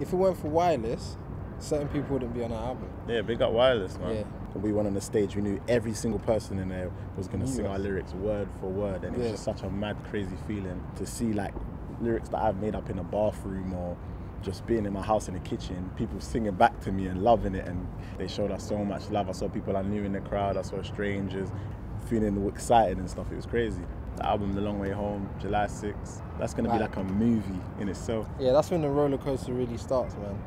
if it weren't for wireless, certain people wouldn't be on our album. Yeah, big up wireless, man. Yeah. When we went on the stage, we knew every single person in there was gonna sing our lyrics word for word, and Yeah. it's just such a mad, crazy feeling to see like lyrics that I've made up in a bathroom or just being in my house in the kitchen, people singing back to me and loving it, and they showed us so much love. I saw people I knew in the crowd, I saw strangers, feeling excited and stuff. It was crazy. The album, The Long Way Home, July 6th. That's gonna be like a movie in itself. Yeah, that's when the roller coaster really starts, man.